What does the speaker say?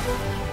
Stop!